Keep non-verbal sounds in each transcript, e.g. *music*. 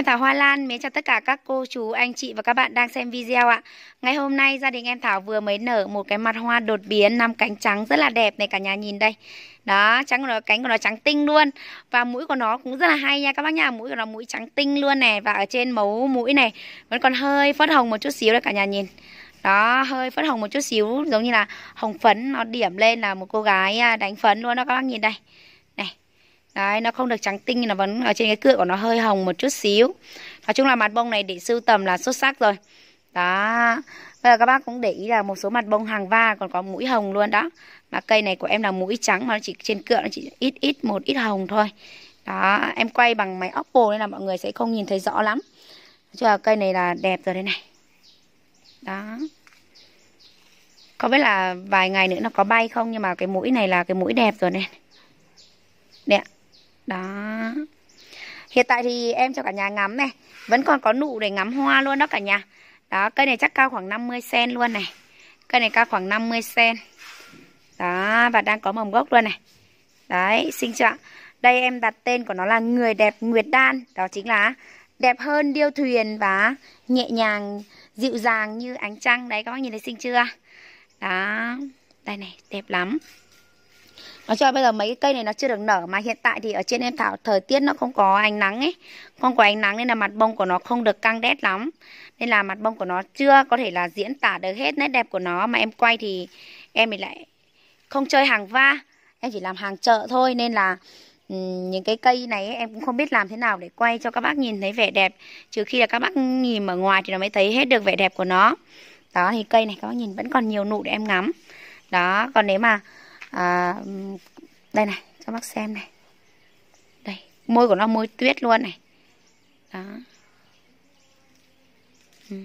Em Thảo Hoa Lan mến chào tất cả các cô chú, anh chị và các bạn đang xem video ạ. Ngày hôm nay gia đình em Thảo vừa mới nở một cái mặt hoa đột biến năm cánh trắng rất là đẹp này cả nhà nhìn đây. Đó, trắng của nó, cánh của nó trắng tinh luôn. Và mũi của nó cũng rất là hay nha các bác nhà, Mũi của nó mũi trắng tinh luôn này Và ở trên mấu mũi này vẫn còn hơi phớt hồng một chút xíu đây cả nhà nhìn. Đó hơi phớt hồng một chút xíu giống như là hồng phấn nó điểm lên là một cô gái à, đánh phấn luôn đó các bác nhìn đây đấy, nó không được trắng tinh, nó vẫn ở trên cái cựa của nó hơi hồng một chút xíu. Nói chung là mặt bông này để sưu tầm là xuất sắc rồi. Đó. Bây giờ các bác cũng để ý là một số mặt bông hàng va còn có mũi hồng luôn đó. Mà cây này của em là mũi trắng, mà nó chỉ trên cựa nó chỉ ít ít, một ít hồng thôi. Đó, em quay bằng máy oppo nên là mọi người sẽ không nhìn thấy rõ lắm. Chứ là cây này là đẹp rồi đây này. Đó. Có biết là vài ngày nữa nó có bay không, nhưng mà cái mũi này là cái mũi đẹp rồi này. Đẹp đó. Hiện tại thì em cho cả nhà ngắm này. Vẫn còn có nụ để ngắm hoa luôn đó cả nhà. Đó, cây này chắc cao khoảng 50 cm luôn này. Cây này cao khoảng 50 cm đó, và đang có mầm gốc luôn này. Đấy xinh chưa đây em đặt tên của nó là người đẹp nguyệt đan. Đó chính là đẹp hơn điêu thuyền và nhẹ nhàng, dịu dàng như ánh trăng. Đấy, các bác nhìn thấy xinh chưa? Đó, đây này, đẹp lắm nói cho bây giờ mấy cái cây này nó chưa được nở mà hiện tại thì ở trên em thảo thời tiết nó không có ánh nắng ấy. Không có ánh nắng nên là mặt bông của nó không được căng đét lắm. Nên là mặt bông của nó chưa có thể là diễn tả được hết nét đẹp của nó. Mà em quay thì em thì lại không chơi hàng va. Em chỉ làm hàng chợ thôi. Nên là những cái cây này ấy, em cũng không biết làm thế nào để quay cho các bác nhìn thấy vẻ đẹp. Trừ khi là các bác nhìn ở ngoài thì nó mới thấy hết được vẻ đẹp của nó. Đó thì cây này các bác nhìn vẫn còn nhiều nụ để em ngắm. Đó còn nếu mà à, đây này cho bác xem này. Đây môi của nó môi tuyết luôn này. Đó. Ừ.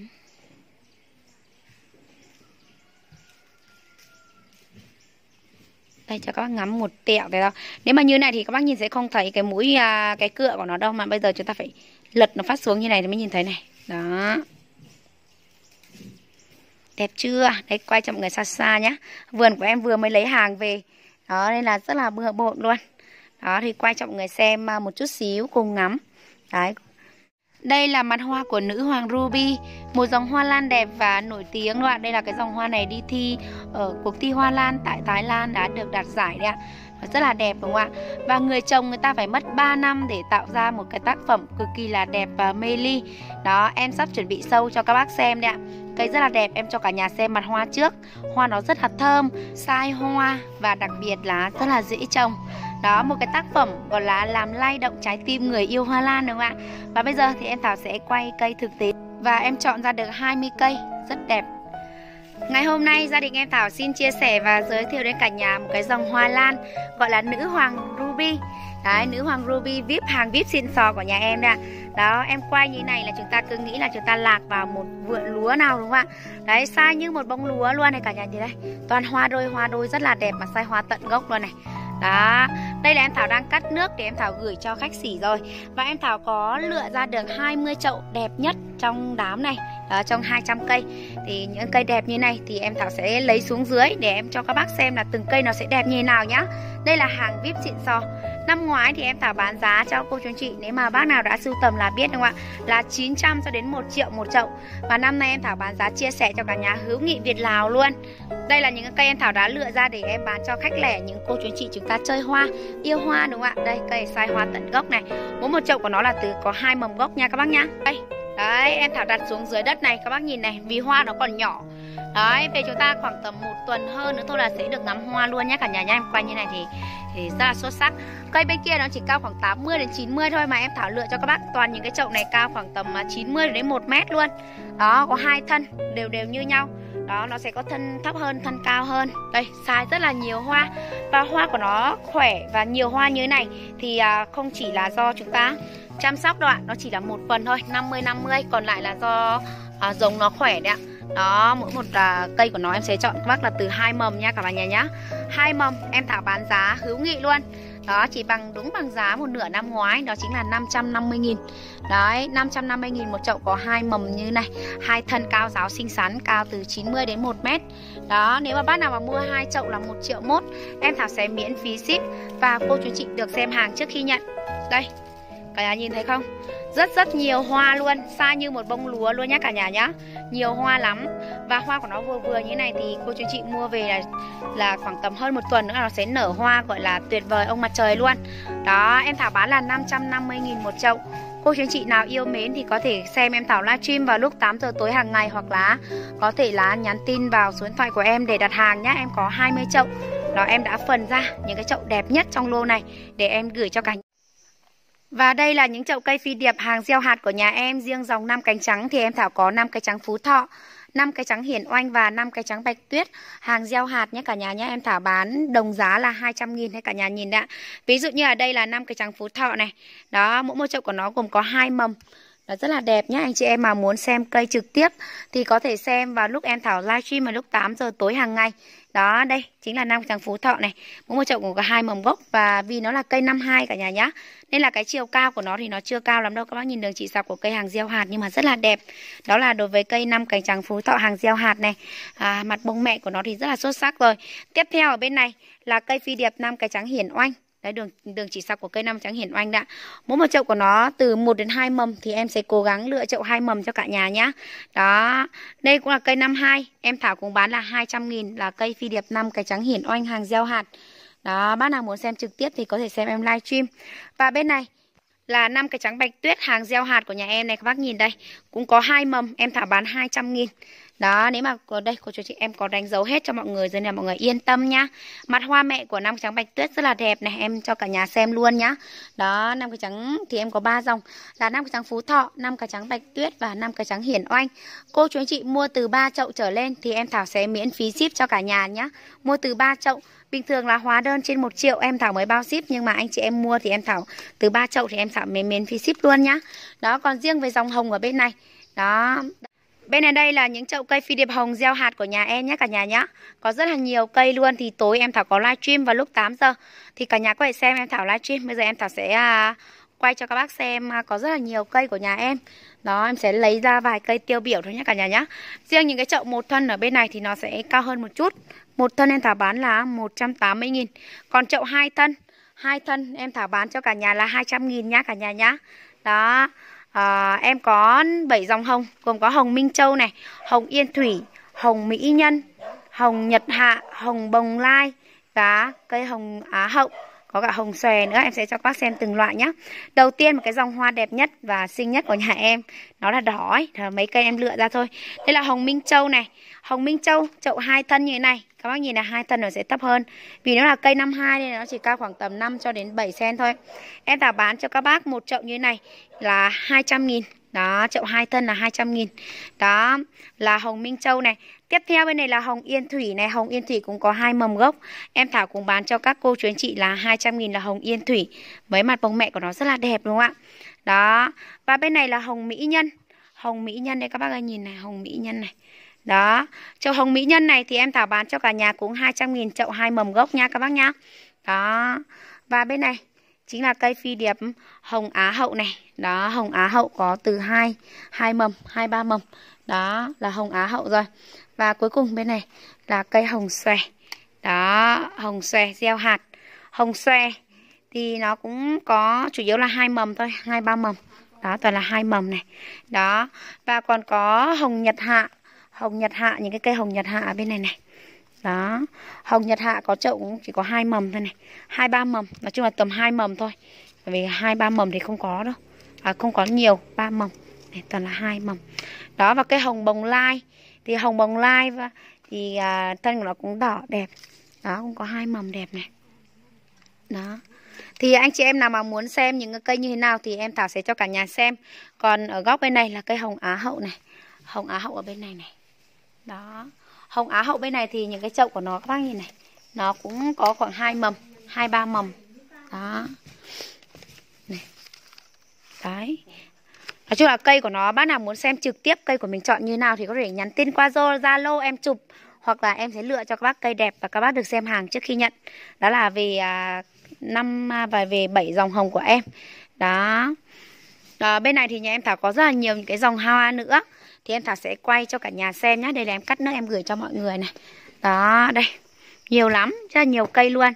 đây cho các bác ngắm một tẹo thấy đâu nếu mà như này thì các bác nhìn sẽ không thấy cái mũi à, cái cựa của nó đâu mà bây giờ chúng ta phải lật nó phát xuống như này thì mới nhìn thấy này. Đó đẹp chưa? Đấy quay cho mọi người xa xa nhé vườn của em vừa mới lấy hàng về. Đó, nên là rất là bừa bộn luôn. Đó, thì quay cho mọi người xem à, một chút xíu, cùng ngắm. Đấy. Đây là mặt hoa của nữ hoàng Ruby. Một dòng hoa lan đẹp và nổi tiếng các bạn Đây là cái dòng hoa này đi thi ở cuộc thi hoa lan tại Thái Lan đã được đạt giải đấy ạ. Rất là đẹp, đúng không ạ? Và người trồng người ta phải mất 3 năm để tạo ra một cái tác phẩm cực kỳ là đẹp và mê ly. Đó, em sắp chuẩn bị sâu cho các bác xem đấy ạ cây rất là đẹp, em cho cả nhà xem mặt hoa trước. Hoa nó rất là thơm, sai hoa và đặc biệt là rất là dễ trồng. Đó, một cái tác phẩm gọi là làm lay động trái tim người yêu hoa lan đúng không ạ? Và bây giờ thì em Thảo sẽ quay cây thực tế và em chọn ra được 20 cây, rất đẹp. Ngày hôm nay gia đình em Thảo xin chia sẻ và giới thiệu đến cả nhà một cái dòng hoa lan gọi là nữ hoàng ruby. Đấy, nữ hoàng ruby VIP hàng VIP xin sò của nhà em nè Đó, em quay như này là chúng ta cứ nghĩ là chúng ta lạc vào một vườn lúa nào đúng không ạ? Đấy, sai như một bông lúa luôn này cả nhà nhìn đây. Toàn hoa đôi hoa đôi rất là đẹp mà sai hoa tận gốc luôn này. Đó, đây là em Thảo đang cắt nước để em Thảo gửi cho khách xỉ rồi. Và em Thảo có lựa ra được 20 chậu đẹp nhất trong đám này đó, Trong 200 cây. Thì những cây đẹp như này thì em Thảo sẽ lấy xuống dưới Để em cho các bác xem là từng cây nó sẽ đẹp như thế nào nhá. Đây là hàng VIP xịn sò Năm ngoái thì em Thảo bán giá cho cô chú anh chị. Nếu mà bác nào đã sưu tầm là biết đúng không ạ? Là 900 cho đến 1 triệu một chậu. Và năm nay em Thảo bán giá chia sẻ cho cả nhà hữu nghị Việt Lào luôn. Đây là những cây em Thảo đã lựa ra để em bán cho khách lẻ Những cô chú anh chị chúng ta chơi hoa, yêu hoa đúng không ạ? Đây cây sai hoa tận gốc này. Mỗi một chậu của nó là từ có hai mầm gốc nha các bác nhá. Đây Đấy, em Thảo đặt xuống dưới đất này, Các bác nhìn này, vì hoa nó còn nhỏ. Đấy, về chúng ta khoảng tầm một tuần hơn nữa thôi là sẽ được ngắm hoa luôn nhé Cả nhà nha em quay như này thì thì rất là xuất sắc. Cây bên kia nó chỉ cao khoảng 80 đến 90 thôi Mà em Thảo lựa cho các bác toàn những cái chậu này cao khoảng tầm à, 90 đến 1 mét luôn. Đó, có hai thân, đều đều như nhau. Đó, nó sẽ có thân thấp hơn, thân cao hơn. Đây, size rất là nhiều hoa. Và hoa của nó khỏe và nhiều hoa như thế này thì à, không chỉ là do chúng ta chăm sóc đâu ạ. Nó chỉ là một phần thôi 50 50 còn lại là do à, giống nó khỏe đấy ạ. Đó mỗi một à, cây của nó em sẽ chọn các bác là từ hai mầm nha cả bà nhà nhá. Hai mầm em thảo bán giá hữu nghị luôn. Đó chỉ bằng đúng bằng giá một nửa năm ngoái đó chính là 550 nghìn. Đấy 550 nghìn một chậu có hai mầm như này. Hai thân cao giáo xinh xắn cao từ 90 đến 1 mét. Đó nếu mà bác nào mà mua hai chậu là 1 triệu mốt Em Thảo sẽ miễn phí ship. Và cô chú chị được xem hàng trước khi nhận. Đây. Cả nhà nhìn thấy không? Rất rất nhiều hoa luôn, xa như một bông lúa luôn nhá cả nhà nhá. Nhiều hoa lắm. Và hoa của nó vừa vừa như này thì cô chú chị mua về là là khoảng tầm hơn một tuần nữa nó sẽ nở hoa, gọi là tuyệt vời, ông mặt trời luôn. Đó, em Thảo bán là 550.000 một chậu. Cô chú chị nào yêu mến thì có thể xem em Thảo livestream vào lúc 8 giờ tối hàng ngày hoặc là có thể là nhắn tin vào số điện thoại của em để đặt hàng nhé. Em có 20 chậu. Đó, em đã phần ra những cái chậu đẹp nhất trong lô này để em gửi cho cả và đây là những chậu cây phi điệp hàng gieo hạt của nhà em, Riêng dòng 5 cánh trắng thì em Thảo có 5 cái trắng phú thọ 5 cái trắng hiển oanh và 5 cái trắng bạch tuyết. Hàng gieo hạt nhé, cả nhà nhé, Em Thảo bán đồng giá là 200 cả nhà nhìn đã Ví dụ như ở đây là 5 cái trắng phú thọ này. Đó, mỗi một chậu của nó gồm có hai mầm. Nó rất là đẹp nhé, anh chị em mà muốn xem cây trực tiếp thì có thể xem vào lúc em Thảo livestream vào lúc 8 giờ tối hàng ngày đó đây chính là năm trắng phú thọ này. Mỗi một chậu cũng có hai mầm gốc và vì nó là cây năm hai cả nhà nhá nên là cái chiều cao của nó thì nó chưa cao lắm đâu các bác nhìn đường chỉ dọc của cây hàng gieo hạt nhưng mà rất là đẹp. Đó là đối với cây năm cành trắng phú thọ hàng gieo hạt này. À, mặt bông mẹ của nó thì rất là xuất sắc rồi. Tiếp theo ở bên này là cây phi điệp năm cái trắng hiển oanh. Đấy đường đường chỉ sọc của cây năm trắng hiển oanh đã. Mỗi một chậu của nó từ 1 đến 2 mầm thì em sẽ cố gắng lựa chậu hai mầm cho cả nhà nhá. Đó. Đây cũng là cây năm hai em Thảo cũng bán là 200 000 là cây phi điệp năm cái trắng hiển oanh hàng gieo hạt. Đó, bác nào muốn xem trực tiếp thì có thể xem em livestream. Và bên này là năm cái trắng bạch tuyết hàng gieo hạt của nhà em này các bác nhìn đây. Cũng có hai mầm, em Thảo bán 200 000 đó, nếu mà có đây, cô chú chị, em có đánh dấu hết cho mọi người rồi nè mọi người yên tâm nhá. Mặt hoa mẹ của năm trắng bạch tuyết rất là đẹp này, em cho cả nhà xem luôn nhá. Đó năm cái trắng thì em có ba dòng, là năm cái trắng phú thọ năm cái trắng bạch tuyết và năm cái trắng hiển oanh. Cô chú anh chị mua từ ba chậu trở lên thì em thảo sẽ miễn phí ship cho cả nhà nhá. Mua từ ba chậu, Bình thường là hóa đơn trên 1 triệu, em Thảo mới bao ship, Nhưng mà anh chị em mua thì em Thảo, từ 3 chậu thì em Thảo miễn miễn phí ship luôn nhá. Đó, còn riêng về dòng hồng ở bên này, Đó. Bên này đây là những chậu cây phi điệp hồng gieo hạt của nhà em nhé cả nhà nhé. Có rất là nhiều cây luôn Thì tối em Thảo có livestream vào lúc 8 giờ. Thì cả nhà có thể xem em Thảo livestream. Bây giờ em Thảo sẽ à, quay cho các bác xem à, Có rất là nhiều cây của nhà em. Đó em sẽ lấy ra vài cây tiêu biểu thôi nhé cả nhà nhé. Riêng những cái chậu một thân ở bên này thì nó sẽ cao hơn một chút. Một thân em Thảo bán là 180 nghìn. Còn chậu hai thân hai thân em Thảo bán cho cả nhà là 200 nghìn nhá cả nhà nhá. Đó à, em có 7 dòng hồng gồm có hồng Minh Châu này, hồng Yên Thủy, hồng Mỹ Nhân, hồng Nhật Hạ, hồng Bồng Lai và cây hồng Á Hậu có cả hồng xòe nữa, em sẽ cho các bác xem từng loại nhé đầu tiên một cái dòng hoa đẹp nhất và xinh nhất của nhà em, nó là đỏ ấy là mấy cây em lựa ra thôi. Đây là hồng minh châu này. Hồng minh châu chậu hai thân như thế này. Các bác nhìn là hai thân nó sẽ thấp hơn. Vì nó là cây 52 nên nó chỉ cao khoảng tầm 5 cho đến 7 cm thôi. Em đã bán cho các bác một chậu như thế này là 200 nghìn đó, chậu hai thân là 200 nghìn. Đó, là hồng Minh Châu này. Tiếp theo bên này là hồng Yên Thủy này. Hồng Yên Thủy cũng có hai mầm gốc. Em Thảo cũng bán cho các cô chú anh chị là 200 nghìn là hồng Yên Thủy. Với mặt bông mẹ của nó rất là đẹp đúng không ạ? Đó, và bên này là hồng Mỹ Nhân. Hồng Mỹ Nhân đây các bác ơi nhìn này Hồng Mỹ Nhân này. Đó, chậu hồng mỹ nhân này thì em Thảo bán cho cả nhà cũng 200 nghìn chậu hai mầm gốc nha các bác nhá. Đó. Và bên này chính là cây phi điệp hồng Á hậu này. Đó, hồng Á hậu có từ 2 2 mầm, 2 3 mầm. Đó là hồng Á hậu rồi. Và cuối cùng bên này là cây hồng xòe. Đó, hồng xòe gieo hạt. Hồng xòe thì nó cũng có chủ yếu là hai mầm thôi, hai ba mầm. Đó, toàn là hai mầm này. Đó, và còn có hồng nhật hạ hồng nhật hạ những cái cây hồng nhật hạ ở bên này này đó. Hồng nhật hạ có chậu cũng chỉ có hai mầm thôi này. Hai ba mầm. Nói chung là tầm hai mầm thôi. Bởi vì hai ba mầm thì không có đâu. À, không có nhiều. Ba mầm. Này toàn là hai mầm. Đó và cây hồng bồng lai. Thì hồng bồng lai và thì à, thân của nó cũng đỏ đẹp. Đó cũng có hai mầm đẹp này. Đó. Thì anh chị em nào mà muốn xem những cái cây như thế nào thì em Thảo sẽ cho cả nhà xem. Còn ở góc bên này là cây hồng á hậu này. Hồng á hậu ở bên này này. Đó hồng á hậu bên này thì những cái chậu của nó các bác nhìn này nó cũng có khoảng hai mầm hai ba mầm. Đó. Này. Đấy. Nói chung là cây của nó bác nào muốn xem trực tiếp cây của mình chọn như nào thì có thể nhắn tin qua zalo em chụp hoặc là em sẽ lựa cho các bác cây đẹp và các bác được xem hàng trước khi nhận. Đó là về à, năm à, và về bảy dòng hồng của em. Đó. Đó, bên này thì nhà em Thảo có rất là nhiều những cái dòng hoa nữa thì em Thảo sẽ quay cho cả nhà xem nhé Đây là em cắt nữa em gửi cho mọi người này Đó đây Nhiều lắm Rất là nhiều cây luôn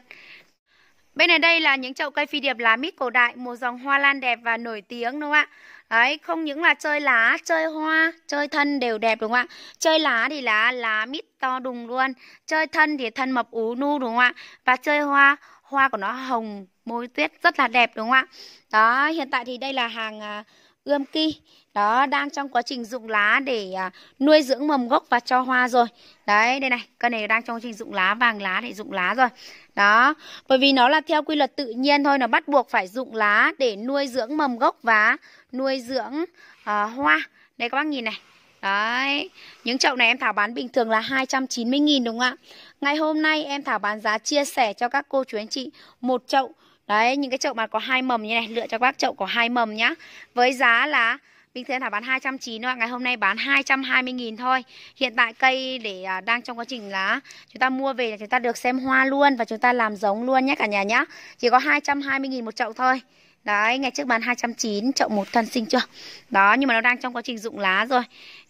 Bên này đây là những chậu cây phi điệp lá mít cổ đại, một dòng hoa lan đẹp và nổi tiếng đúng không ạ? Đấy, không những là chơi lá, chơi hoa, chơi thân đều đẹp đúng không ạ? Chơi lá thì lá lá mít to đùng luôn. Chơi thân thì thân mập ú nu đúng không ạ? Và chơi hoa, hoa của nó hồng môi tuyết rất là đẹp đúng không ạ? Đó, hiện tại thì đây là hàng uh, ươm ki. Đó đang trong quá trình dụng lá để à, nuôi dưỡng mầm gốc và cho hoa rồi. Đấy đây này cây này đang trong quá trình dụng lá vàng lá để dụng lá rồi. Đó bởi vì nó là theo quy luật tự nhiên thôi nó bắt buộc phải dụng lá để nuôi dưỡng mầm gốc và nuôi dưỡng uh, hoa. Đây các bác nhìn này. Đấy, những chậu này em Thảo bán bình thường là 290.000 đúng không ạ? Ngày hôm nay em Thảo bán giá chia sẻ cho các cô chú anh chị một chậu Đấy, những cái chậu mà có hai mầm như này, lựa cho các bác chậu có hai mầm nhá. Với giá là Bình thường Thảo bán 290 thôi, ngày hôm nay bán 220 000 thôi. Hiện tại cây để à, đang trong quá trình lá chúng ta mua về là chúng ta được xem hoa luôn và chúng ta làm giống luôn nhé cả nhà nhá. Chỉ có 220 000 một chậu thôi. Đấy, ngày trước bán 290 chậu một thân sinh chưa? Đó, nhưng mà nó đang trong quá trình rụng lá rồi.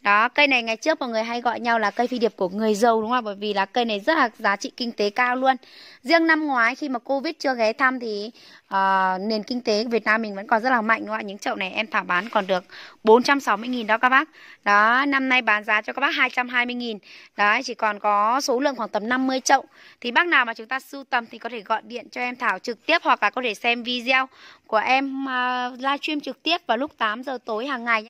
Đó, cây này ngày trước mọi người hay gọi nhau là cây phi điệp của người giàu đúng không ạ? Bởi vì là cây này rất là giá trị kinh tế cao luôn. Riêng năm ngoái khi mà Covid chưa ghé thăm thì uh, nền kinh tế Việt Nam mình vẫn còn rất là mạnh đúng không ạ? Những chậu này em thảo bán còn được 460.000 đó các bác. Đó, năm nay bán giá cho các bác 220.000. Đấy, chỉ còn có số lượng khoảng tầm 50 chậu. Thì bác nào mà chúng ta sưu tầm thì có thể gọi điện cho em Thảo trực tiếp hoặc là có thể xem video của em uh, livestream trực tiếp vào lúc 8 giờ tối hàng ngày.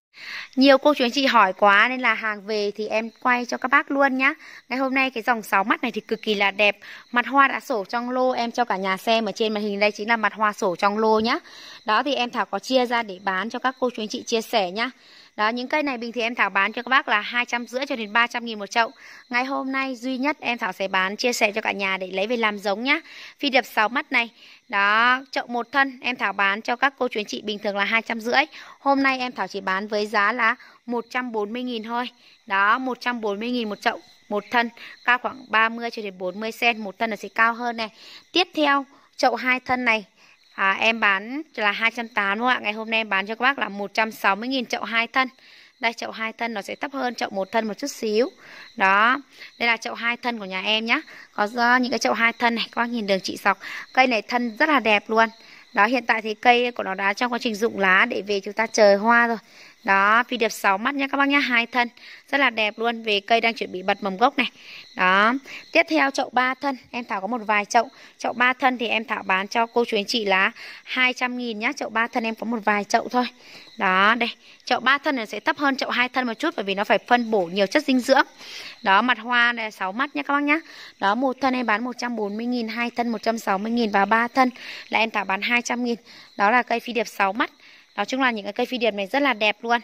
Nhiều cô chú anh chị hỏi quá nên là hàng về thì em quay cho các bác luôn nhá. Ngày hôm nay cái dòng 6 mắt này thì cực kỳ là đẹp. Mặt hoa đã sổ trong lô, em cho cả nhà xem ở trên màn hình đây chính là mặt hoa sổ trong lô nhá. Đó thì em Thảo có chia ra để bán cho các cô chú anh chị chia sẻ nhá. Đó, những cây này bình thường em Thảo bán cho các bác là 250 cho đến 300 nghìn một chậu. Ngày hôm nay duy nhất em Thảo sẽ bán chia sẻ cho cả nhà để lấy về làm giống nhá. Phi điệp 6 mắt này. Đó, chậu một thân em Thảo bán cho các cô chú anh chị bình thường là 250. Hôm nay em Thảo chỉ bán với giá là 140 nghìn thôi. Đó, 140 nghìn một chậu một thân, cao khoảng 30 cho đến 40 cm, một thân là sẽ cao hơn này. Tiếp theo, chậu hai thân này à, em bán là 280 đúng không ạ? Ngày hôm nay em bán cho các bác là 160.000 chậu 2 thân. Đây chậu 2 thân nó sẽ thấp hơn chậu 1 thân một chút xíu. Đó, đây là chậu 2 thân của nhà em nhá. Có do những cái chậu 2 thân này các bác nhìn đường chị sọc. Cây này thân rất là đẹp luôn. Đó, hiện tại thì cây của nó đã trong quá trình rụng lá để về chúng ta chờ hoa rồi. Đó, phi điệp 6 mắt nha các bác nhá, hai thân. Rất là đẹp luôn về cây đang chuẩn bị bật mầm gốc này. Đó. Tiếp theo chậu 3 thân, em Thảo có một vài chậu. Chậu 3 thân thì em Thảo bán cho cô chú anh chị là 200 000 nhá. Chậu 3 thân em có một vài chậu thôi. Đó, đây. Chậu 3 thân này sẽ thấp hơn chậu 2 thân một chút bởi vì nó phải phân bổ nhiều chất dinh dưỡng. Đó, mặt hoa này 6 mắt nhá các bác nhá. Đó, một thân em bán 140 000 hai thân 160 000 và ba thân là em Thảo bán 200 000 Đó là cây phi điệp 6 mắt. Nói chung là những cái cây phi điệp này rất là đẹp luôn.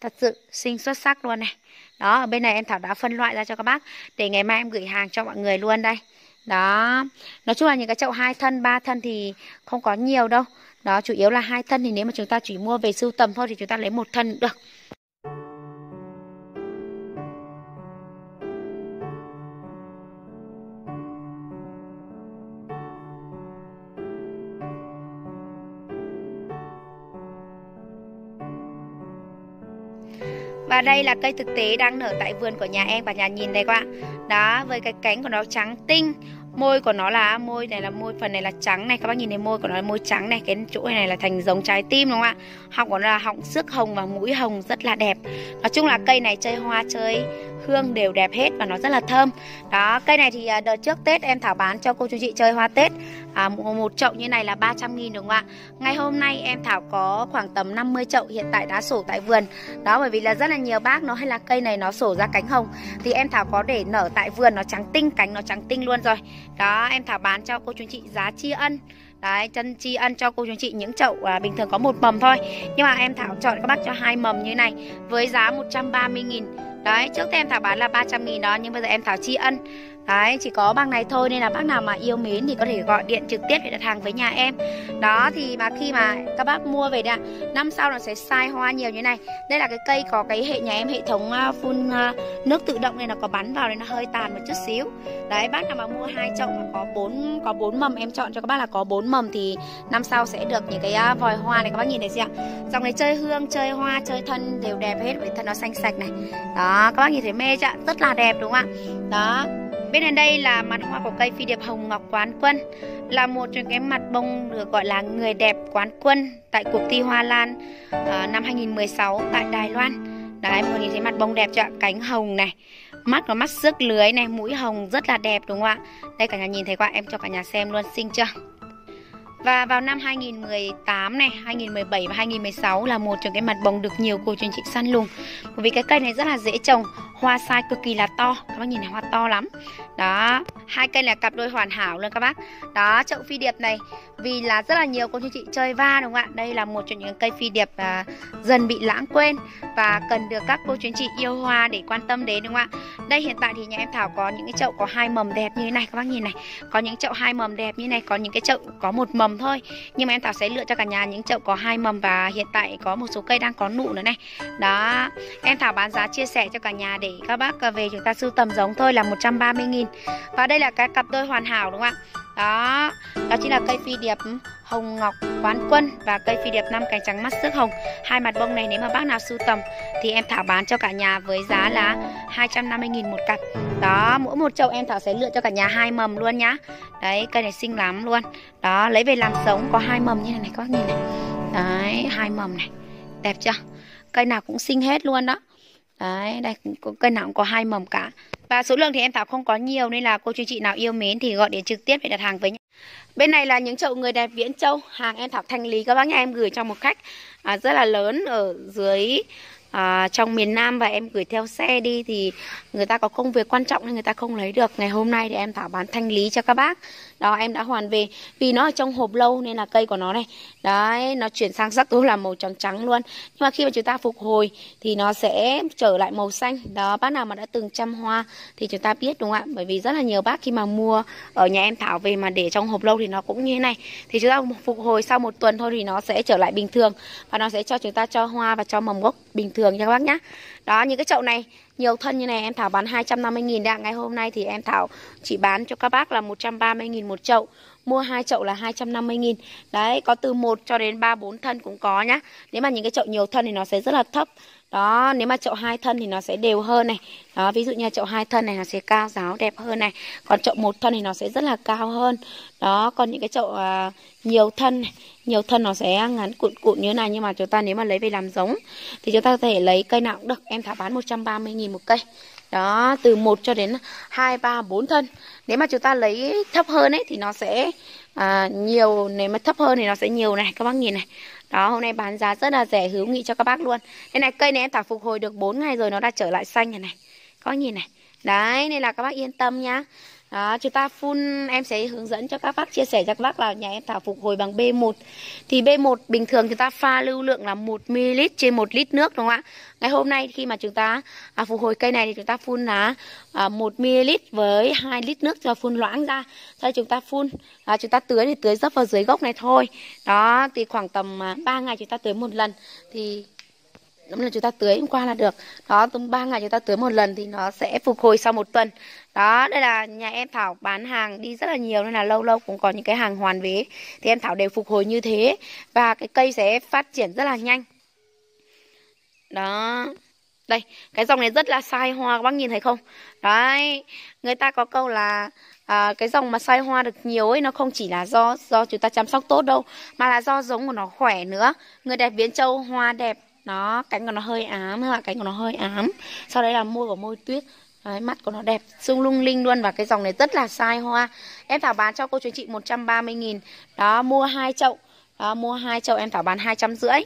Thật sự xinh xuất sắc luôn này. Đó ở bên này em Thảo đã phân loại ra cho các bác Để ngày mai em gửi hàng cho mọi người luôn đây. Đó. Nói chung là những cái chậu hai thân, ba thân thì không có nhiều đâu. Đó chủ yếu là hai thân thì nếu mà chúng ta chỉ mua về sưu tầm thôi thì chúng ta lấy một thân được. Và đây là cây thực tế đang nở tại vườn của nhà em Cả nhà nhìn đây các bạn. Đó, với cái cánh của nó trắng tinh. Môi của nó là, môi này là môi, phần này là trắng này. Các bác nhìn thấy môi của nó là môi trắng này. Cái chỗ này là thành giống trái tim đúng không ạ? Họng của nó là họng xước hồng và mũi hồng rất là đẹp. Nói chung là cây này chơi hoa, chơi hương đều đẹp hết và nó rất là thơm. Đó cây này thì à, đợt trước Tết em Thảo bán cho cô chú chị chơi hoa Tết. À, một chậu như này là 300 nghìn đúng không ạ? Ngày hôm nay em Thảo có khoảng tầm 50 chậu hiện tại đã sổ tại vườn. Đó bởi vì là rất là nhiều bác nó hay là cây này nó sổ ra cánh hồng. Thì em Thảo có để nở tại vườn nó trắng tinh cánh nó trắng tinh luôn rồi. Đó em Thảo bán cho cô chú chị giá tri ân. Đấy, chân tri ân cho cô chú chị những chậu à, bình thường có một mầm thôi. Nhưng mà em Thảo chọn các bác cho hai mầm như này Với giá 130 nghìn. Đấy, trước thì em Thảo bán là 300 nghìn đó Nhưng bây giờ em Thảo tri ân. Đấy, chỉ có bằng này thôi nên là bác nào mà yêu mến thì có thể gọi điện trực tiếp để đặt hàng với nhà em. Đó, thì mà khi mà các bác mua về đây Năm sau nó sẽ sai hoa nhiều như này. Đây là cái cây có cái hệ nhà em hệ thống à, phun à, nước tự động này nó có bắn vào nên nó hơi tàn một chút xíu. Đấy, bác nào mà mua hai chậu mà có bốn có bốn mầm em chọn cho các bác là có bốn mầm thì năm sau sẽ được những cái à, vòi hoa này. Các bác nhìn thấy chưa ạ? Dòng này chơi hương, chơi hoa, chơi thân đều đẹp hết với thân nó xanh sạch này. Đó, các bác nhìn thấy mê chưa Rất là đẹp đúng không ạ? Đó. Bên này đây là mặt hoa của cây phi điệp hồng ngọc quán quân Là một trong cái mặt bông được gọi là người đẹp quán quân Tại cuộc thi Hoa Lan uh, năm 2016 tại Đài Loan. Đấy, mọi người nhìn thấy mặt bông đẹp chưa Cánh hồng này Mắt có mắt xước lưới này, mũi hồng rất là đẹp đúng không ạ? Đây cả nhà nhìn thấy qua em cho cả nhà xem luôn, xinh chưa? Và vào năm 2018 này, 2017 và 2016 là một trong cái mặt bồng được nhiều cô chú anh chị săn lùng. Bởi vì cái cây này rất là dễ trồng, hoa sai cực kỳ là to. Các bác nhìn này hoa to lắm. Đó, hai cây là cặp đôi hoàn hảo luôn các bác. Đó, chậu phi điệp này vì là rất là nhiều cô chú chị chơi va đúng không ạ? Đây là một trong những cây phi điệp à, dần bị lãng quên và cần được các cô chú anh chị yêu hoa để quan tâm đến đúng không ạ? Đây hiện tại thì nhà em Thảo có những cái chậu có hai mầm đẹp như thế này các bác nhìn này. Có những chậu hai mầm đẹp như này, có những cái chậu có một mầm thôi. Nhưng mà em Thảo sẽ lựa cho cả nhà những chậu có hai mầm và hiện tại có một số cây đang có nụ nữa này. Đó, em Thảo bán giá chia sẻ cho cả nhà để các bác à, về chúng ta sưu tầm giống thôi là 130 000 Và đây là cái cặp đôi hoàn hảo đúng không ạ? Đó, đó chính là cây phi điệp hồng ngọc quán quân và cây phi điệp năm cánh trắng mắt sức hồng. Hai mặt bông này nếu mà bác nào sưu tầm thì em Thảo bán cho cả nhà với giá là 250.000 một cặp. Đó, mỗi một chậu em Thảo sẽ lựa cho cả nhà hai mầm luôn nhá. Đấy, cây này xinh lắm luôn. Đó, lấy về làm sống có hai mầm như này này các bác nhìn này. Đấy, hai mầm này. Đẹp chưa? Cây nào cũng xinh hết luôn đó. Đấy, đây cây nào cũng có hai mầm cả. Và số lượng thì em Thảo không có nhiều nên là cô chú chị nào yêu mến thì gọi điện trực tiếp để đặt hàng với nhé. Bên này là những chậu người đẹp Viễn Châu, hàng em Thảo thanh lý các bác nhà em gửi cho một khách à, rất là lớn ở dưới à, trong miền Nam và em gửi theo xe đi thì người ta có công việc quan trọng nên người ta không lấy được. Ngày hôm nay thì em Thảo bán thanh lý cho các bác. Đó em đã hoàn về vì nó ở trong hộp lâu nên là cây của nó này. Đấy, nó chuyển sang sắc tố là màu trắng trắng luôn. Nhưng mà khi mà chúng ta phục hồi thì nó sẽ trở lại màu xanh. Đó, bác nào mà đã từng chăm hoa thì chúng ta biết đúng không ạ? Bởi vì rất là nhiều bác khi mà mua ở nhà em Thảo về mà để trong hộp lâu thì nó cũng như thế này. Thì chúng ta phục hồi sau một tuần thôi thì nó sẽ trở lại bình thường và nó sẽ cho chúng ta cho hoa và cho mầm gốc bình thường nha các bác nhé. Đó, những cái chậu này nhiều thân như này em Thảo bán 250 000 đấy ạ. Ngày hôm nay thì em Thảo chỉ bán cho các bác là 130 000 một chậu. Mua hai chậu là 250 000 Đấy, có từ 1 cho đến 3 4 thân cũng có nhá. Nếu mà những cái chậu nhiều thân thì nó sẽ rất là thấp. Đó, nếu mà chậu hai thân thì nó sẽ đều hơn này. Đó, ví dụ như chậu hai thân này nó sẽ cao giáo đẹp hơn này. Còn chậu một thân thì nó sẽ rất là cao hơn. Đó, còn những cái chậu uh, nhiều thân này, nhiều thân nó sẽ ngắn cuộn cuộn như thế này nhưng mà chúng ta nếu mà lấy về làm giống thì chúng ta có thể lấy cây nào cũng được. Em thả bán 130 000 một cây. Đó, từ 1 cho đến 2 3 4 thân. Nếu mà chúng ta lấy thấp hơn ấy thì nó sẽ à, nhiều nếu mà thấp hơn thì nó sẽ nhiều này các bác nhìn này đó, hôm nay bán giá rất là rẻ, hữu nghị cho các bác luôn. Đây này, cây này em thả phục hồi được 4 ngày rồi, nó đã trở lại xanh này này. Có nhìn này. Đấy, nên là các bác yên tâm nhá đó, chúng ta phun em sẽ hướng dẫn cho các bác chia sẻ cho các bác là nhà em thảo phục hồi bằng B1 Thì B1 bình thường chúng ta pha lưu lượng là 1ml trên 1 lít nước đúng không ạ? Ngày hôm nay khi mà chúng ta à, phục hồi cây này thì chúng ta phun là à, 1ml với 2 lít nước cho phun loãng ra. Sau chúng ta phun, à, chúng ta tưới thì tưới dấp vào dưới gốc này thôi. Đó, thì khoảng tầm à, 3 ngày chúng ta tưới một lần. Thì Đúng là chúng ta tưới hôm qua là được. Đó, tầm ba ngày chúng ta tưới một lần thì nó sẽ phục hồi sau một tuần. Đó, đây là nhà em Thảo bán hàng đi rất là nhiều Nên là lâu lâu cũng có những cái hàng hoàn vế. Thì em Thảo đều phục hồi như thế Và cái cây sẽ phát triển rất là nhanh. Đó Đây, cái dòng này rất là sai hoa các bác nhìn thấy không? Đấy, người ta có câu là à, cái dòng mà sai hoa được nhiều ấy nó không chỉ là do do chúng ta chăm sóc tốt đâu mà là do giống của nó khỏe nữa. Người đẹp biến châu hoa đẹp nó cánh của nó hơi ám các bạn cánh của nó hơi ám. Sau đấy là môi của môi tuyết. Đấy, mắt của nó đẹp sung lung linh luôn và cái dòng này rất là sai hoa. Em thảo bán cho cô chú chị 130 nghìn. Đó mua hai chậu. Đó mua hai chậu em thảo bán hai trăm rưỡi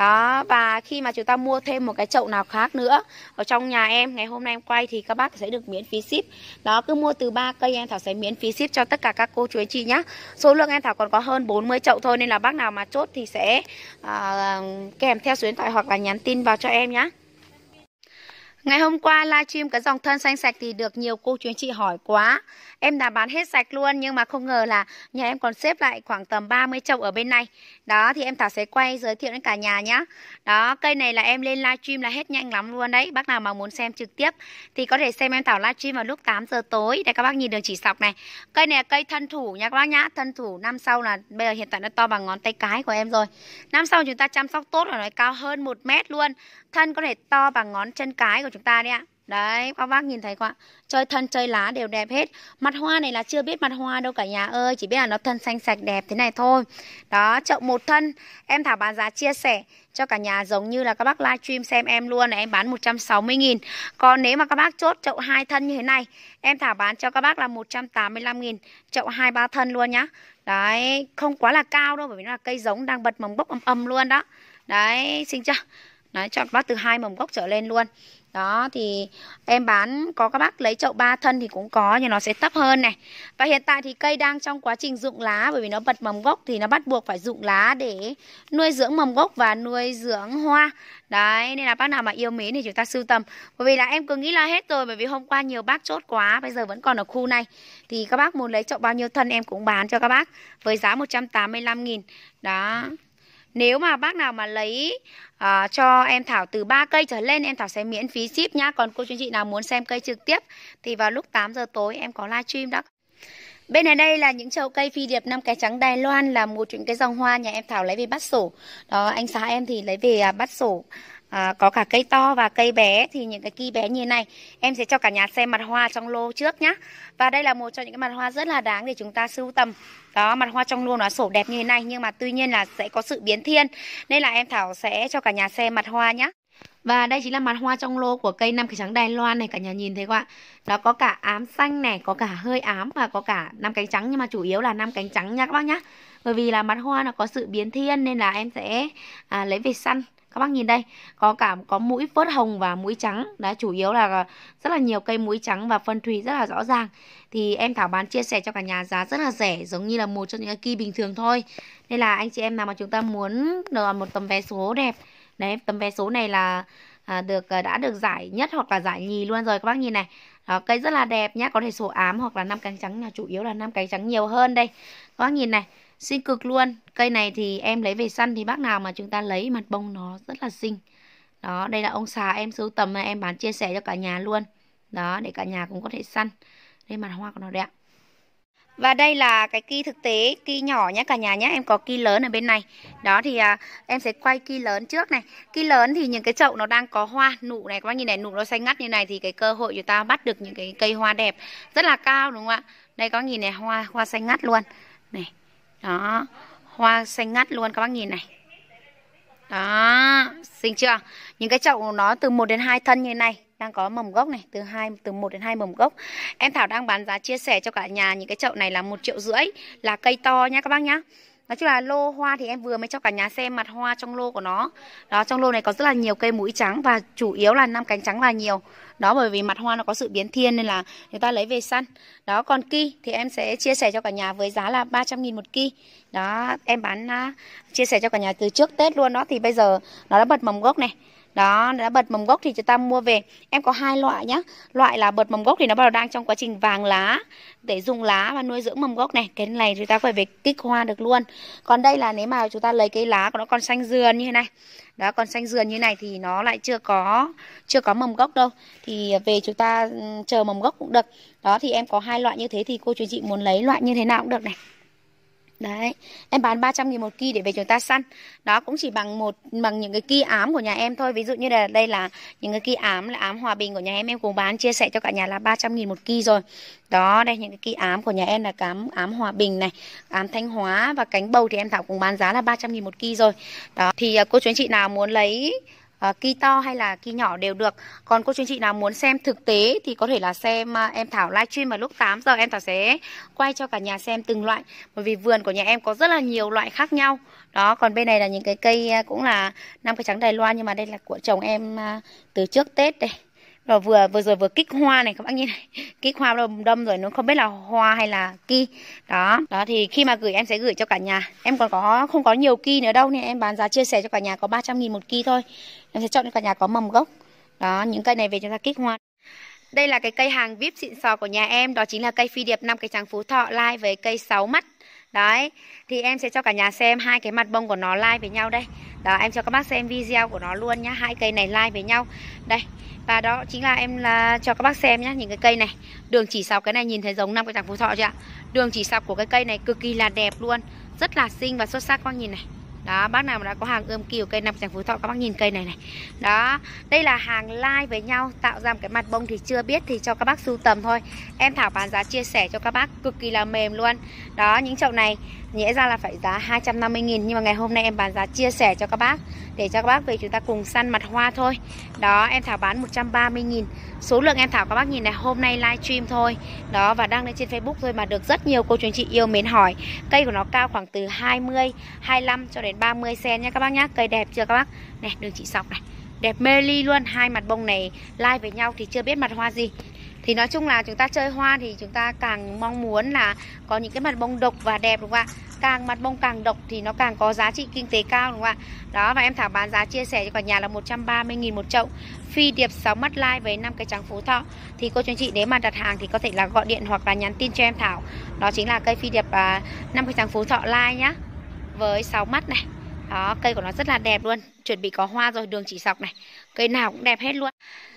đó và khi mà chúng ta mua thêm một cái chậu nào khác nữa ở trong nhà em ngày hôm nay em quay thì các bác sẽ được miễn phí ship. Đó cứ mua từ 3 cây em Thảo sẽ miễn phí ship cho tất cả các cô chú anh chị nhé số lượng em Thảo còn có hơn 40 chậu thôi nên là bác nào mà chốt thì sẽ à, kèm theo số điện thoại hoặc là nhắn tin vào cho em nhé Ngày hôm qua, livestream cái dòng thân xanh sạch thì được nhiều cô chú anh chị hỏi quá. Em đã bán hết sạch luôn, nhưng mà không ngờ là nhà em còn xếp lại khoảng tầm 30 chậu ở bên này. Đó, thì em Thảo sẽ quay giới thiệu đến cả nhà nhá. Đó, cây này là em lên livestream là hết nhanh lắm luôn đấy. Bác nào mà muốn xem trực tiếp thì có thể xem em Thảo livestream vào lúc 8 giờ tối. Đây, các bác nhìn đường chỉ sọc này. Cây này là cây thân thủ nha các bác nhá. Thân thủ, năm sau là bây giờ hiện tại nó to bằng ngón tay cái của em rồi. Năm sau chúng ta chăm sóc tốt là nó cao hơn 1 mét luôn. Thân có thể to bằng ngón chân cái của chúng ta đấy ạ Đấy, các bác nhìn thấy không ạ? Chơi thân, chơi lá đều đẹp hết. Mặt hoa này là chưa biết mặt hoa đâu cả nhà ơi. Chỉ biết là nó thân xanh sạch đẹp thế này thôi. Đó, chậu một thân. Em Thảo bán giá chia sẻ cho cả nhà giống như là các bác livestream xem em luôn là em bán 160 nghìn Còn nếu mà các bác chốt chậu hai thân như thế này Em Thảo bán cho các bác là 185 nghìn Chậu hai ba thân luôn nhá Đấy, không quá là cao đâu Bởi vì nó là cây giống đang bật mầm bốc âm âm luôn đó Đấy, xin chưa Đấy, chọn các bác từ hai mầm gốc trở lên luôn đó, thì em bán, có các bác lấy chậu 3 thân thì cũng có, nhưng nó sẽ thấp hơn này. Và hiện tại thì cây đang trong quá trình rụng lá, bởi vì nó bật mầm gốc thì nó bắt buộc phải rụng lá để nuôi dưỡng mầm gốc và nuôi dưỡng hoa. Đấy, nên là bác nào mà yêu mến thì chúng ta sưu tầm. Bởi vì là em cứ nghĩ là hết rồi, bởi vì hôm qua nhiều bác chốt quá, bây giờ vẫn còn ở khu này. Thì các bác muốn lấy chậu bao nhiêu thân em cũng bán cho các bác với giá 185 nghìn Đó. Nếu mà bác nào mà lấy uh, cho em Thảo từ 3 cây trở lên em Thảo sẽ miễn phí ship nhá. Còn cô chú chị nào muốn xem cây trực tiếp thì vào lúc 8 giờ tối em có livestream đó. Bên này đây là những chậu cây phi điệp năm cái trắng Đài Loan là một những cái dòng hoa nhà em Thảo lấy về bắt sổ. Đó anh xã em thì lấy về à, bắt sổ à, có cả cây to và cây bé. Thì những cái kỳ bé như này em sẽ cho cả nhà xem mặt hoa trong lô trước nhá. Và đây là một trong những cái mặt hoa rất là đáng để chúng ta sưu tầm. Đó mặt hoa trong lô nó sổ đẹp như thế này nhưng mà tuy nhiên là sẽ có sự biến thiên. Nên là em Thảo sẽ cho cả nhà xem mặt hoa nhá. Và đây chính là mặt hoa trong lô của cây năm cánh trắng Đài Loan này cả nhà nhìn thấy không ạ? Nó có cả ám xanh này, có cả hơi ám và có cả năm cánh trắng. Nhưng mà chủ yếu là năm cánh trắng nha các bác nhá. Bởi vì là mặt hoa nó có sự biến thiên nên là em sẽ à, lấy về săn các bác nhìn đây có cả có mũi phớt hồng và mũi trắng. Đấy chủ yếu là rất là nhiều cây mũi trắng và phân thủy rất là rõ ràng. Thì em thảo bán chia sẻ cho cả nhà giá rất là rẻ giống như là một trong những cái kỳ bình thường thôi. Nên là anh chị em nào mà chúng ta muốn được một tấm vé số đẹp đấy tấm vé số này là à, được à, đã được giải nhất hoặc là giải nhì luôn rồi các bác nhìn này. Đó, cây rất là đẹp nhá có thể số ám hoặc là năm cánh trắng là chủ yếu là năm cánh trắng nhiều hơn đây. Các bác nhìn này Xinh cực luôn Cây này thì em lấy về săn thì bác nào mà chúng ta lấy mặt bông nó rất là xinh Đó đây là ông xà em sưu tầm mà em bán chia sẻ cho cả nhà luôn Đó để cả nhà cũng có thể săn Đây mặt hoa của nó đẹp và đây là cái ki thực tế, ki nhỏ nhé cả nhà nhé, em có ki lớn ở bên này. Đó thì à, em sẽ quay ki lớn trước này. Ki lớn thì những cái chậu nó đang có hoa, nụ này các bác nhìn này, nụ nó xanh ngắt như này thì cái cơ hội chúng ta bắt được những cái cây hoa đẹp rất là cao đúng không ạ? Đây có nhìn này, hoa hoa xanh ngắt luôn. Này. Đó, hoa xanh ngắt luôn các bác nhìn này. Đó, xinh chưa? Những cái chậu nó từ 1 đến 2 thân như thế này đang có mầm gốc này từ hai từ 1 đến 2 mầm gốc. Em Thảo đang bán giá chia sẻ cho cả nhà những cái chậu này là một triệu rưỡi là cây to nhá các bác nhá. Nói chung là lô hoa thì em vừa mới cho cả nhà xem mặt hoa trong lô của nó. Đó trong lô này có rất là nhiều cây mũi trắng và chủ yếu là năm cánh trắng là nhiều. Đó bởi vì mặt hoa nó có sự biến thiên nên là người ta lấy về săn. Đó còn ki thì em sẽ chia sẻ cho cả nhà với giá là 300 000 một ki. Đó em bán uh, chia sẻ cho cả nhà từ trước Tết luôn đó thì bây giờ nó đã bật mầm gốc này đó, đã bật mầm gốc thì chúng ta mua về. Em có hai loại nhá. Loại là bật mầm gốc thì nó bắt đầu đang trong quá trình vàng lá, để dùng lá và nuôi dưỡng mầm gốc này. Cái này chúng ta phải về kích hoa được luôn. Còn đây là nếu mà chúng ta lấy cái lá của nó còn xanh dườn như thế này. Đó, còn xanh dườn như này thì nó lại chưa có chưa có mầm gốc đâu. Thì về chúng ta ừ, chờ mầm gốc cũng được. Đó, thì em có hai loại như thế thì cô chú chị muốn lấy loại như thế nào cũng được này. Đấy, em bán 300 nghìn một ki để về chúng ta săn. Đó cũng chỉ bằng một bằng những cái ki ám của nhà em thôi. Ví dụ như là đây là những cái ki ám là ám hòa bình của nhà em em cũng bán chia sẻ cho cả nhà là 300 nghìn một ki rồi. Đó, đây những cái ki ám của nhà em là cám ám hòa bình này, ám thanh hóa và cánh bầu thì em Thảo cũng bán giá là 300 nghìn một ki rồi. Đó, thì à, cô chú anh chị nào muốn lấy Ờ, uh, ki to hay là ki nhỏ đều được. Còn cô chú anh chị nào muốn xem thực tế thì có thể là xem uh, em Thảo livestream vào lúc 8 giờ em Thảo sẽ quay cho cả nhà xem từng loại. Bởi vì vườn của nhà em có rất là nhiều loại khác nhau. Đó còn bên này là những cái cây uh, cũng là năm cây trắng Đài Loan nhưng mà đây là của chồng em uh, từ trước Tết đây. Rồi vừa vừa rồi vừa kích hoa này các bác nhìn này. *laughs* Kích hoa đâm đâm rồi nó không biết là hoa hay là ki đó đó thì khi mà gửi em sẽ gửi cho cả nhà. Em còn có không có nhiều ki nữa đâu nên em bán giá chia sẻ cho cả nhà có 300 nghìn một ki thôi em sẽ chọn cho cả nhà có mầm gốc. Đó những cây này về chúng ta kích hoa. Đây là cái cây hàng vip xịn sò của nhà em. Đó chính là cây phi điệp năm cây trắng phú thọ lai với cây sáu mắt. Đấy, thì em sẽ cho cả nhà xem hai cái mặt bông của nó lai với nhau đây. Đó, em cho các bác xem video của nó luôn nhá. Hai cây này lai với nhau. Đây, và đó chính là em là cho các bác xem nhá Những cái cây này. Đường chỉ sọc cái này nhìn thấy giống năm cái tràng phú thọ chưa ạ? Đường chỉ sọc của cái cây này cực kỳ là đẹp luôn. Rất là xinh và xuất sắc các bác nhìn này đó, bác nào mà đã có hàng ươm kiều cây năm tràng phú thọ, các bác nhìn cây này này. Đó, đây là hàng lai với nhau, tạo ra một cái mặt bông thì chưa biết thì cho các bác sưu tầm thôi. Em thảo bán giá chia sẻ cho các bác cực kỳ là mềm luôn. Đó, những chậu này nhẽ ra là phải giá 250 nghìn. Nhưng mà ngày hôm nay em bán giá chia sẻ cho các bác, để cho các bác về chúng ta cùng săn mặt hoa thôi. Đó, em thảo bán 130 nghìn. Số lượng em thảo các bác nhìn này, hôm nay livestream thôi. Đó, và đăng lên trên facebook thôi mà được rất nhiều cô chú anh chị yêu mến hỏi. Cây của nó cao khoảng từ 20 25 cho đến 30 cm nha các bác nhá. Cây đẹp chưa các bác? Này, đường chị sọc này. Đẹp mê ly luôn. Hai mặt bông này, like với nhau thì chưa biết mặt hoa gì thì nói chung là chúng ta chơi hoa thì chúng ta càng mong muốn là có những cái mặt bông độc và đẹp đúng không ạ? Càng mặt bông càng độc thì nó càng có giá trị kinh tế cao đúng không ạ? Đó và em Thảo bán giá chia sẻ cho cả nhà là 130.000 một chậu phi điệp 6 mắt lai với 5 cái trắng phú thọ. Thì cô chú anh chị nếu mà đặt hàng thì có thể là gọi điện hoặc là nhắn tin cho em Thảo. Đó chính là cây phi điệp à, 5 cái trắng phú thọ lai nhá với 6 mắt này. Đó cây của nó rất là đẹp luôn chuẩn bị có hoa rồi đường chỉ sọc này. Cây nào cũng đẹp hết luôn.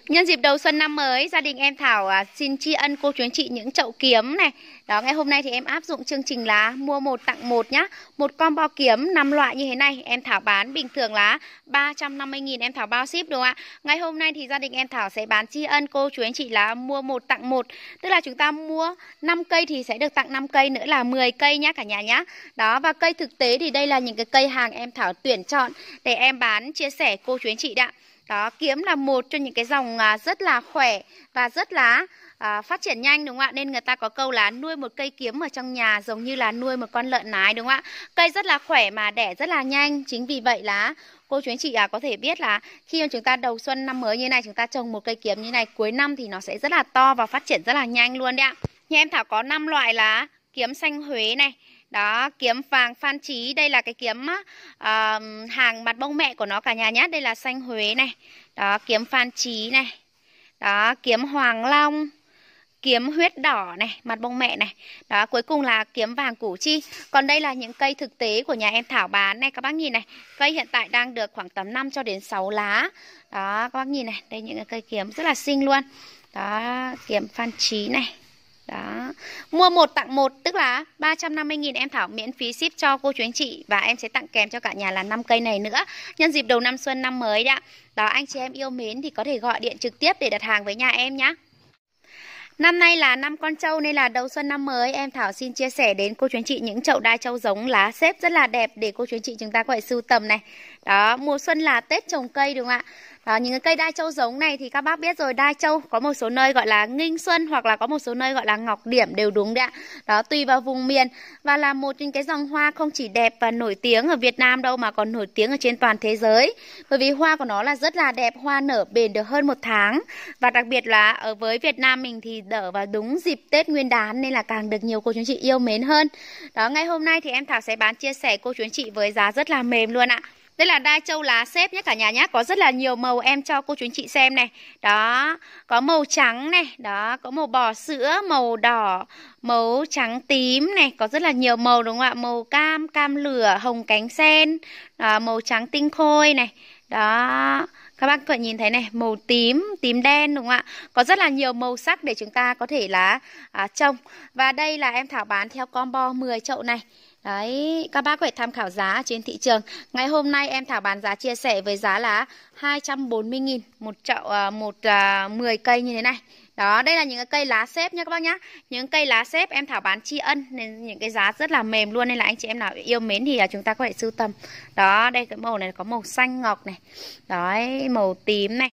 Nhân dịp đầu xuân năm mới, gia đình em Thảo à, xin tri ân cô chú anh chị những chậu kiếm này. Đó, ngày hôm nay thì em áp dụng chương trình là mua một tặng một nhá. Một combo kiếm 5 loại như thế này, em Thảo bán bình thường là 350.000 em Thảo bao ship đúng không ạ? Ngày hôm nay thì gia đình em Thảo sẽ bán tri ân cô chú anh chị là mua một tặng một. Tức là chúng ta mua 5 cây thì sẽ được tặng 5 cây nữa là 10 cây nhá cả nhà nhá. Đó, và cây thực tế thì đây là những cái cây hàng em Thảo tuyển chọn để em bán chia sẻ cô chú anh chị đã. Đó, kiếm là một trong những cái dòng à, rất là khỏe và rất là à, phát triển nhanh đúng không ạ? Nên người ta có câu là nuôi một cây kiếm ở trong nhà giống như là nuôi một con lợn nái đúng không ạ? Cây rất là khỏe mà đẻ rất là nhanh. Chính vì vậy là cô chú anh chị à, có thể biết là khi mà chúng ta đầu xuân năm mới như này chúng ta trồng một cây kiếm như này cuối năm thì nó sẽ rất là to và phát triển rất là nhanh luôn đấy ạ. Nhà em Thảo có 5 loại là kiếm xanh Huế này, đó kiếm vàng phan trí đây là cái kiếm uh, hàng mặt bông mẹ của nó cả nhà nhé đây là xanh huế này. Đó kiếm phan trí này. Đó kiếm hoàng long kiếm huyết đỏ này mặt bông mẹ này. Đó cuối cùng là kiếm vàng củ chi. Còn đây là những cây thực tế của nhà em thảo bán này các bác nhìn này. Cây hiện tại đang được khoảng tầm 5 cho đến 6 lá. Đó các bác nhìn này đây những cái cây kiếm rất là xinh luôn. Đó kiếm phan trí này đó. Mua một tặng một, tức là 350.000 em Thảo miễn phí ship cho cô chú anh chị và em sẽ tặng kèm cho cả nhà là 5 cây này nữa. Nhân dịp đầu năm xuân năm mới đã. Đó, anh chị em yêu mến thì có thể gọi điện trực tiếp để đặt hàng với nhà em nhé. Năm nay là năm con trâu nên là đầu xuân năm mới, em Thảo xin chia sẻ đến cô chú anh chị những chậu đai trâu giống lá xếp rất là đẹp để cô chú anh chị chúng ta có thể sưu tầm này. Đó, mùa xuân là Tết trồng cây đúng không ạ? Đó, những cái cây đai châu giống này thì các bác biết rồi đai châu có một số nơi gọi là nghinh xuân hoặc là có một số nơi gọi là ngọc điểm đều đúng đấy ạ. Đó tùy vào vùng miền và là một những cái dòng hoa không chỉ đẹp và nổi tiếng ở Việt Nam đâu mà còn nổi tiếng ở trên toàn thế giới. Bởi vì hoa của nó là rất là đẹp, hoa nở bền được hơn một tháng và đặc biệt là ở với Việt Nam mình thì đỡ vào đúng dịp Tết Nguyên đán nên là càng được nhiều cô chú chị yêu mến hơn. Đó ngày hôm nay thì em Thảo sẽ bán chia sẻ cô chú chị với giá rất là mềm luôn ạ. Đây là đai châu lá xếp nhé cả nhà nhé Có rất là nhiều màu em cho cô chú anh chị xem này. Đó Có màu trắng này Đó Có màu bò sữa Màu đỏ Màu trắng tím này. Có rất là nhiều màu đúng không ạ? Màu cam Cam lửa Hồng cánh sen đó, Màu trắng tinh khôi này. Đó các bác có nhìn thấy này màu tím tím đen đúng không ạ? Có rất là nhiều màu sắc để chúng ta có thể là à, trồng và đây là em thảo bán theo combo 10 chậu này. Đấy, các bác có thể tham khảo giá trên thị trường. Ngày hôm nay em Thảo bán giá chia sẻ với giá là 240.000 một chậu à, một à, uh, 10 cây như thế này. Đó, đây là những cái cây lá xếp nha các bác nhá. Những cây lá xếp em Thảo bán tri ân nên những cái giá rất là mềm luôn nên là anh chị em nào yêu mến thì à, chúng ta có thể sưu tầm. Đó, đây cái màu này có màu xanh ngọc này. Đấy, màu tím này.